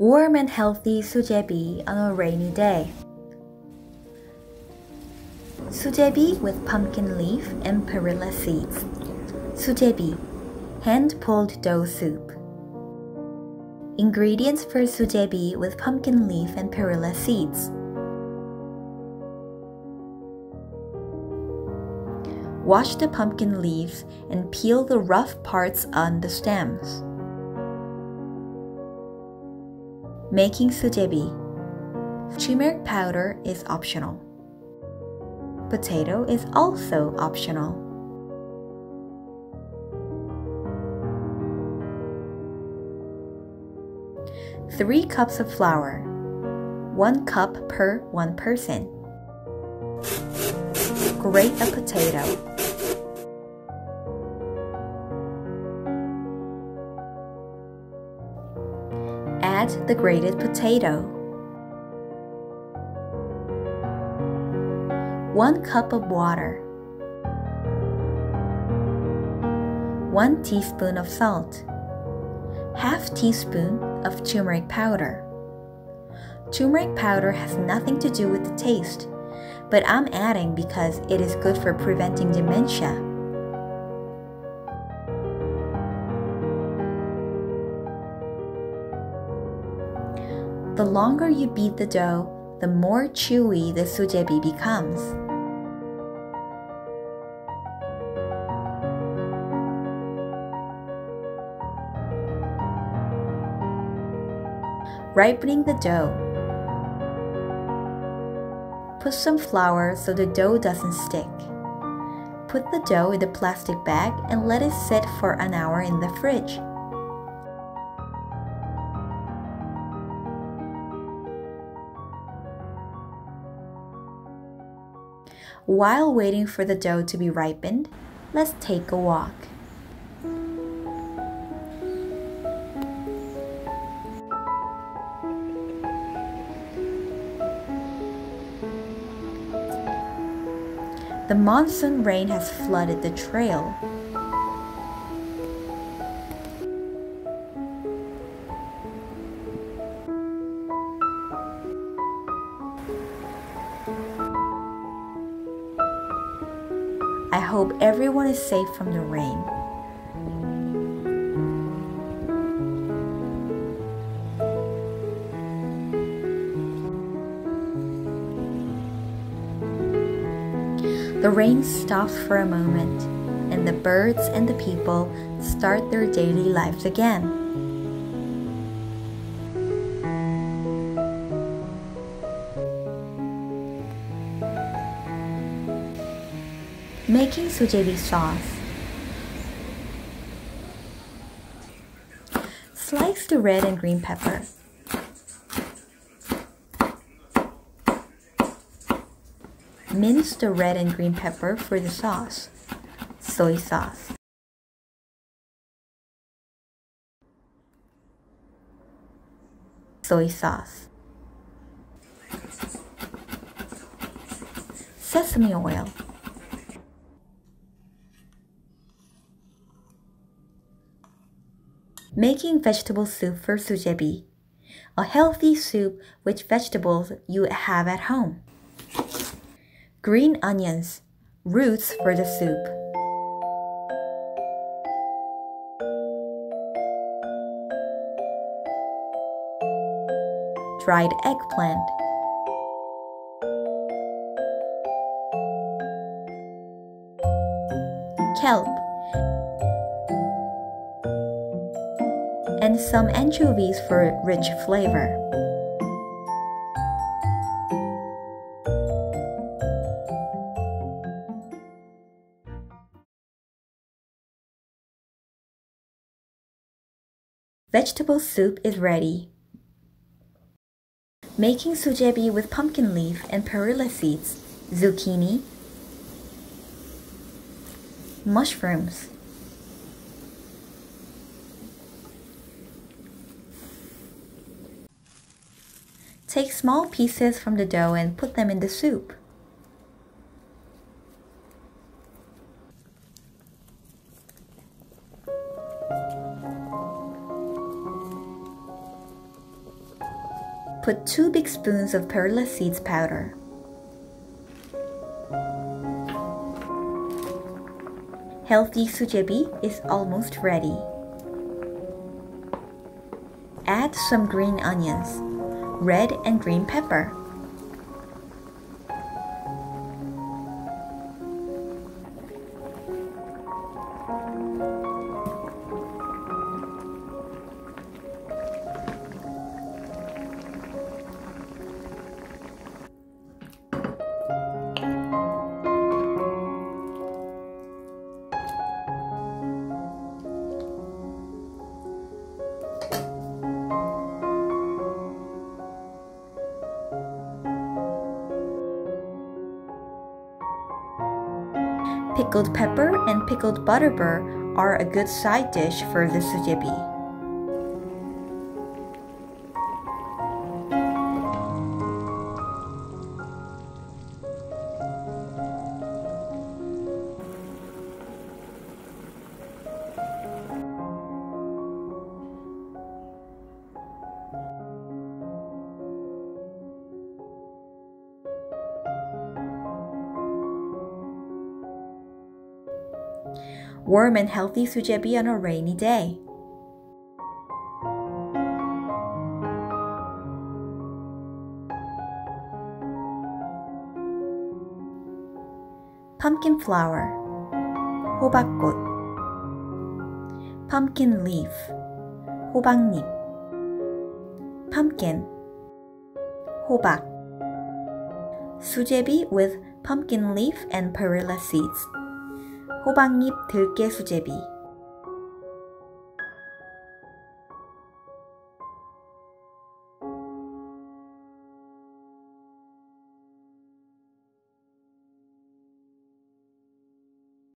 Warm and healthy sujebi on a rainy day. Sujebi with pumpkin leaf and perilla seeds. Sujebi, hand-pulled dough soup. Ingredients for sujebi with pumpkin leaf and perilla seeds. Wash the pumpkin leaves and peel the rough parts on the stems. Making sujebi. Turmeric powder is optional. Potato is also optional. Three cups of flour. One cup per one person. Grate a potato. Add the grated potato. 1 cup of water. 1 teaspoon of salt. Half teaspoon of turmeric powder. Turmeric powder has nothing to do with the taste, but I'm adding because it is good for preventing dementia. The longer you beat the dough, the more chewy the sujebi becomes. Ripening the dough. Put some flour so the dough doesn't stick. Put the dough in the plastic bag and let it sit for an hour in the fridge. While waiting for the dough to be ripened, let's take a walk. The monsoon rain has flooded the trail. I hope everyone is safe from the rain. The rain stops for a moment, and the birds and the people start their daily lives again. Making sujebi sauce. Slice the red and green pepper. Mince the red and green pepper for the sauce. Soy sauce. Soy sauce. Sesame oil. Making vegetable soup for sujebi. A healthy soup with vegetables you have at home. Green onions, roots for the soup. Dried eggplant. Kelp. And some anchovies for rich flavor. Vegetable soup is ready. Making sujebi with pumpkin leaf and perilla seeds, zucchini, mushrooms, Take small pieces from the dough and put them in the soup. Put 2 big spoons of perilla seeds powder. Healthy sujebi is almost ready. Add some green onions, red and green pepper. Pickled pepper and pickled butterbur are a good side dish for the sujebi. warm and healthy sujebi on a rainy day. Pumpkin flower, 호박꽃, pumpkin leaf, 호박잎, pumpkin, 호박, sujebi with pumpkin leaf and perilla seeds. 호박잎 들깨 수제비